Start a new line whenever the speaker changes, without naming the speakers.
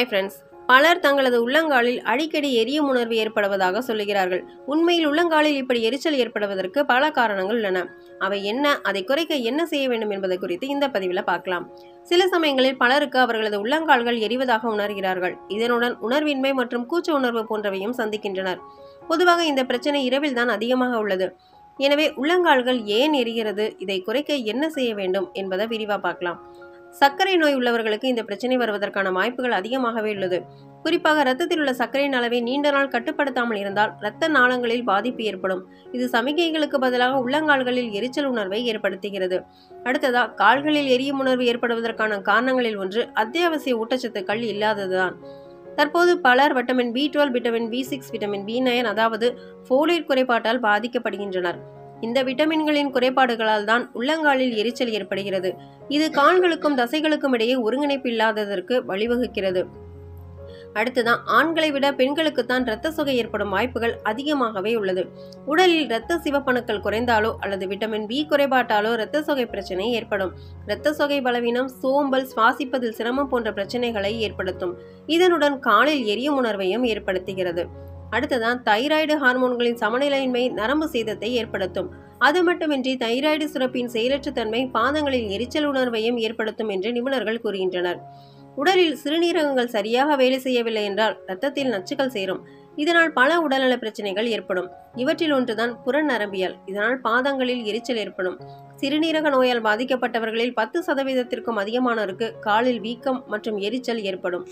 Hi friends பலர் தங்களது உள்ளங்காலில் அடிக்கடி எரியும் உணர்வு ஏற்படுவதாக சொல்லுகிறார்கள். உண்மையில் உள்ளங்காலில் இப்படி எரிச்சல் ஏற்படுவதற்கு பல காரணங்கள் உள்ளன. அவை என்ன அதை குறைக்க என்ன செய்ய வேண்டும் என்பது குறித்து இந்த பதிவில் பார்க்கலாம். சில சமயங்களில் பலருக்கு அவர்களது உள்ளங்கால்கள் எரிவதாக உணர்கிறார்கள். இதனுடன் உணர்வின்மை மற்றும் கூச்ச உணர்வு போன்றவையும் சந்திக்கின்றனர். பொதுவாக இந்த பிரச்சனை இரவில் தான் அதிகமாக உள்ளது. எனவே உள்ளங்கால்கள் ஏன் எரிகிறது இதை குறைக்க என்ன செய்ய வேண்டும் என்பதை விரிவாக பார்க்கலாம். சர்க்கரை நோய் உள்ளவர்களுக்கு இந்த பிரச்சனை வருவதற்கான வாய்ப்புகள் அதிகமாகவே உள்ளது. குறிப்பாக இரத்தத்தில் உள்ள சர்க்கரையின் அளவை நீண்ட நாள் கட்டுப்படுத்தாமல் இருந்தால் இரத்த நாளங்களில் பாதிப்பு ஏற்படும். இது சமிகைகளுக்கு பதிலாக உள்ளங்கால்களில் எரிச்சல் உணர்வை ஏற்படுத்துகிறது. அடுத்ததா கால்களில் எரியும் உணர்வு ஏற்படுவதற்கான காரணங்களில் ஒன்று அத்தியாவசிய ஊட்டச்சத்துக்கள் இல்லாததுதான். தற்போது பலர் vitamin B twelve vitamin B six vitamin B nine அதாவது ஃபோலேட் குறைபாட்டால் பாதிக்கப்படுகின்றனர். இந்த விட்டமின்களின் குறைபாடுகளால் தான் உள்ளங்காலில் எரிச்சல் ஏற்படுகிறது. இது கால்களுக்கும் தசைகளுக்கும் இடையே ஒருங்கிணைப்பு இல்லாததற்கு வழிவகுக்கிறது. அடுத்துதான் ஆண்களை விட பெண்களுக்குத்தான் இரத்த சொகை ஏற்படும் வாய்ப்புகள் அதிகமாகவே உள்ளது. உடலில் இரத்த சிவப்பணுக்கள் குறைந்தாலோ அல்லது விட்டமின் பி குறைபாட்டாலோ இரத்த சொகை பிரச்சனை ஏற்படும். இரத்த சொகை பலவீனம் சோம்பல் சுவாசிப்பதில் சிரமம் போன்ற பிரச்சனைகளை ஏற்படுத்தும். இதனுடன் காலில் எரியும் உணர்வையும் ஏற்படுத்துகிறது. அடுத்ததான் தைராய்டு ஹார்மோன்களின் சமநிலையின்மை நரம்பு சேதத்தை ஏற்படுத்தும். அது மட்டுமின்றி தைராய்டு சுரப்பின் செயலற்ற தன்மை பாதங்களில் எரிச்சல் உணர்வையும் ஏற்படுத்தும் என்று நிபுணர்கள் கூறுகின்றனர். உடலில் சிறுநீரகங்கள் சரியாக வேலை செய்யவில்லை என்றால் இரத்தத்தில் நச்சுக்கள் சேரும். இதனால் பல உடல்நல பிரச்சனைகள் ஏற்படும். இவற்றில் ஒன்றுதான் புறநரம்பியல். இதனால் பாதங்களில் எரிச்சல் ஏற்படும். சிறுநீரக நோயால் பாதிக்கப்பட்டவர்களில் பத்து சதவீதத்திற்கும் அதிகமானோருக்கு காலில் வீக்கம் மற்றும் எரிச்சல் ஏற்படும்.